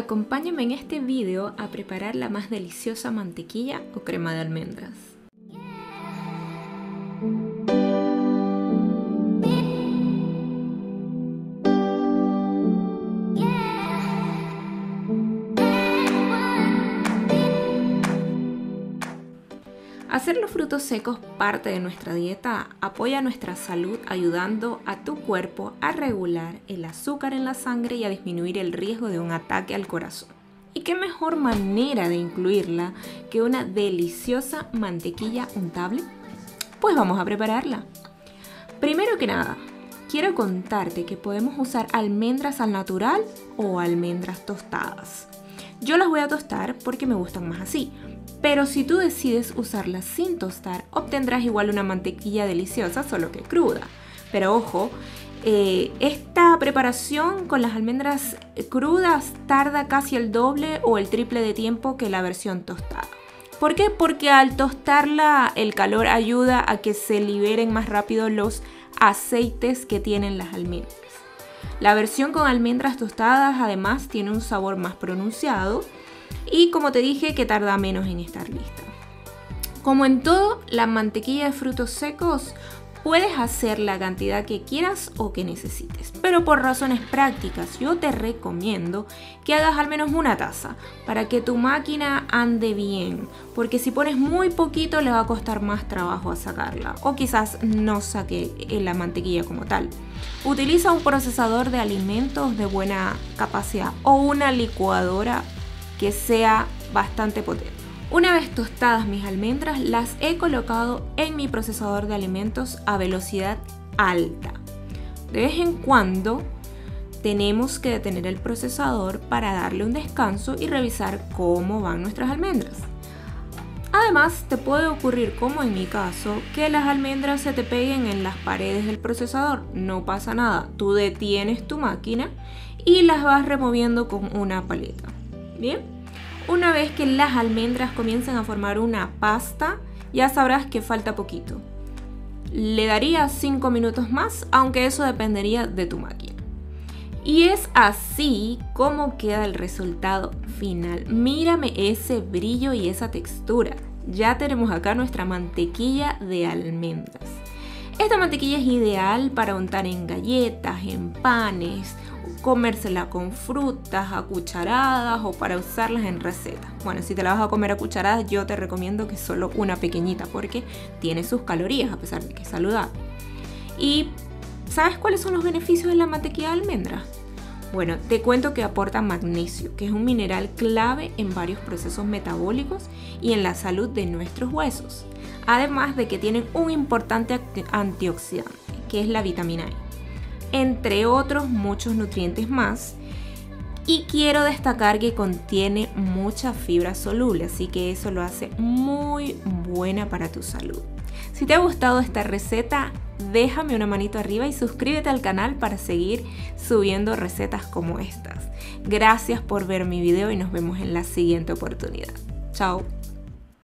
Acompáñame en este video a preparar la más deliciosa mantequilla o crema de almendras. Hacer los frutos secos parte de nuestra dieta apoya nuestra salud ayudando a tu cuerpo a regular el azúcar en la sangre y a disminuir el riesgo de un ataque al corazón. ¿Y qué mejor manera de incluirla que una deliciosa mantequilla untable? Pues vamos a prepararla. Primero que nada, quiero contarte que podemos usar almendras al natural o almendras tostadas. Yo las voy a tostar porque me gustan más así, pero si tú decides usarla sin tostar, obtendrás igual una mantequilla deliciosa, solo que cruda. Pero ojo, eh, esta preparación con las almendras crudas tarda casi el doble o el triple de tiempo que la versión tostada. ¿Por qué? Porque al tostarla el calor ayuda a que se liberen más rápido los aceites que tienen las almendras. La versión con almendras tostadas además tiene un sabor más pronunciado y como te dije que tarda menos en estar lista. Como en todo, la mantequilla de frutos secos puedes hacer la cantidad que quieras o que necesites, pero por razones prácticas yo te recomiendo que hagas al menos una taza para que tu máquina ande bien, porque si pones muy poquito le va a costar más trabajo a sacarla o quizás no saque la mantequilla como tal. Utiliza un procesador de alimentos de buena capacidad o una licuadora que sea bastante potente. Una vez tostadas mis almendras, las he colocado en mi procesador de alimentos a velocidad alta. De vez en cuando tenemos que detener el procesador para darle un descanso y revisar cómo van nuestras almendras. Además, te puede ocurrir, como en mi caso, que las almendras se te peguen en las paredes del procesador. No pasa nada, tú detienes tu máquina y las vas removiendo con una paleta. Bien, una vez que las almendras comiencen a formar una pasta, ya sabrás que falta poquito. Le daría 5 minutos más, aunque eso dependería de tu máquina. Y es así como queda el resultado final. Mírame ese brillo y esa textura. Ya tenemos acá nuestra mantequilla de almendras. Esta mantequilla es ideal para untar en galletas, en panes comérsela con frutas, a cucharadas o para usarlas en recetas. Bueno, si te la vas a comer a cucharadas, yo te recomiendo que solo una pequeñita porque tiene sus calorías a pesar de que es saludable. ¿Y sabes cuáles son los beneficios de la mantequilla de almendra? Bueno, te cuento que aporta magnesio, que es un mineral clave en varios procesos metabólicos y en la salud de nuestros huesos. Además de que tienen un importante antioxidante, que es la vitamina E entre otros muchos nutrientes más. Y quiero destacar que contiene mucha fibra soluble, así que eso lo hace muy buena para tu salud. Si te ha gustado esta receta, déjame una manito arriba y suscríbete al canal para seguir subiendo recetas como estas. Gracias por ver mi video y nos vemos en la siguiente oportunidad. Chao.